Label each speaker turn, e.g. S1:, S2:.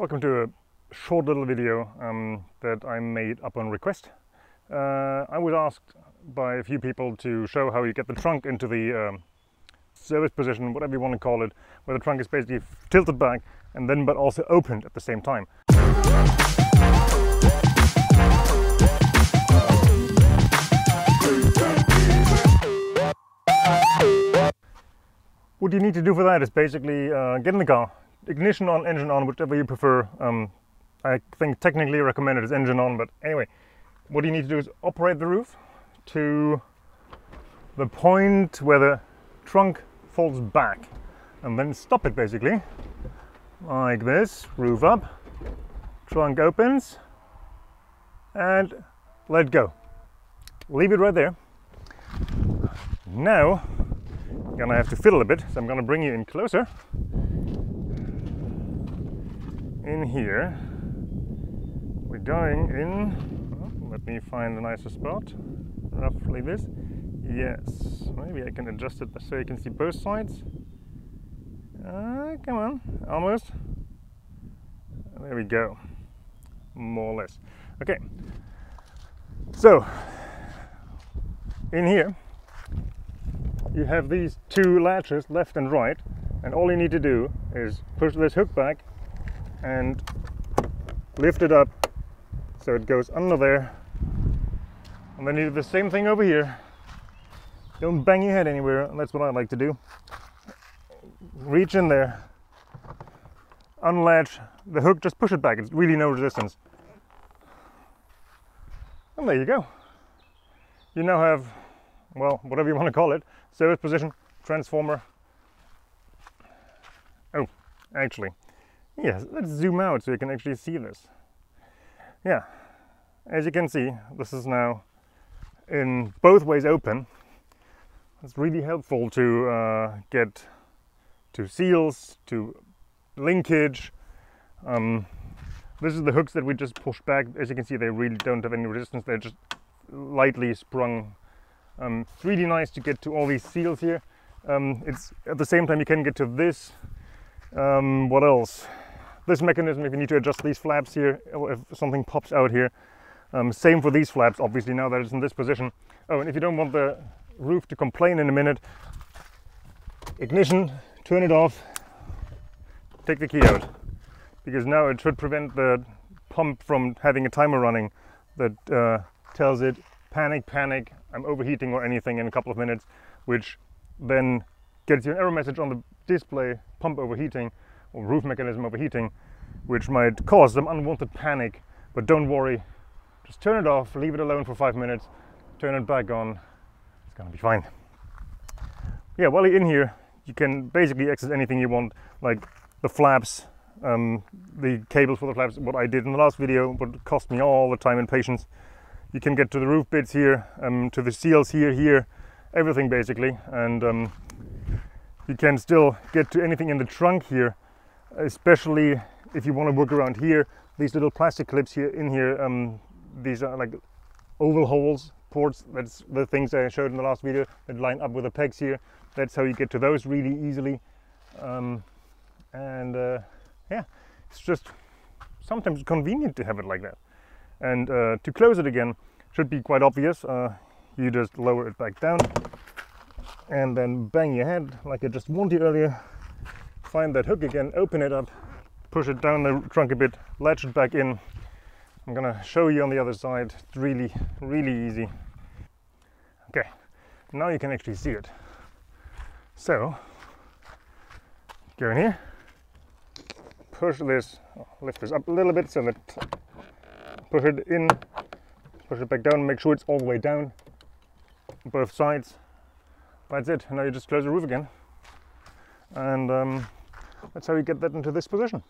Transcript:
S1: Welcome to a short little video um, that I made upon request. Uh, I was asked by a few people to show how you get the trunk into the um, service position, whatever you want to call it, where the trunk is basically tilted back and then but also opened at the same time. What you need to do for that is basically uh, get in the car, ignition on, engine on, whichever you prefer. Um, I think technically recommended is engine on, but anyway, what you need to do is operate the roof to the point where the trunk falls back and then stop it basically like this, roof up, trunk opens and let go. Leave it right there. Now, I'm gonna have to fiddle a bit, so I'm gonna bring you in closer. In here, we're going in, well, let me find a nicer spot, roughly this. Yes, maybe I can adjust it so you can see both sides. Uh, come on, almost. There we go, more or less. Okay, so in here you have these two latches left and right and all you need to do is push this hook back and lift it up so it goes under there. And then you do the same thing over here. Don't bang your head anywhere that's what I like to do. Reach in there unlatch the hook just push it back. It's really no resistance. And there you go. You now have well whatever you want to call it service position transformer. Oh actually yes let's zoom out so you can actually see this yeah as you can see this is now in both ways open it's really helpful to uh, get to seals to linkage um, this is the hooks that we just pushed back as you can see they really don't have any resistance they're just lightly sprung um, it's really nice to get to all these seals here. Um, it's at the same time you can get to this. Um, what else? This mechanism if you need to adjust these flaps here, if something pops out here. Um, same for these flaps, obviously, now that it's in this position. Oh, and if you don't want the roof to complain in a minute, ignition, turn it off, take the key out. Because now it should prevent the pump from having a timer running that uh, tells it panic, panic, I'm overheating or anything in a couple of minutes, which then gets you an error message on the display, pump overheating or roof mechanism overheating, which might cause some unwanted panic. But don't worry, just turn it off, leave it alone for five minutes, turn it back on, it's gonna be fine. Yeah, while you're in here, you can basically access anything you want, like the flaps, um, the cables for the flaps, what I did in the last video, what cost me all the time and patience you can get to the roof bits here, um, to the seals here, here, everything basically. And um, you can still get to anything in the trunk here, especially if you want to work around here. These little plastic clips here in here, um, these are like oval holes, ports. That's the things I showed in the last video that line up with the pegs here. That's how you get to those really easily. Um, and uh, yeah, it's just sometimes convenient to have it like that. And uh, to close it again should be quite obvious. Uh, you just lower it back down and then bang your head like I just warned you earlier. Find that hook again, open it up, push it down the trunk a bit, latch it back in. I'm gonna show you on the other side. It's really, really easy. Okay, now you can actually see it. So, go in here, push this, lift this up a little bit so that push it in, push it back down, make sure it's all the way down, both sides. That's it, now you just close the roof again. And um, that's how you get that into this position.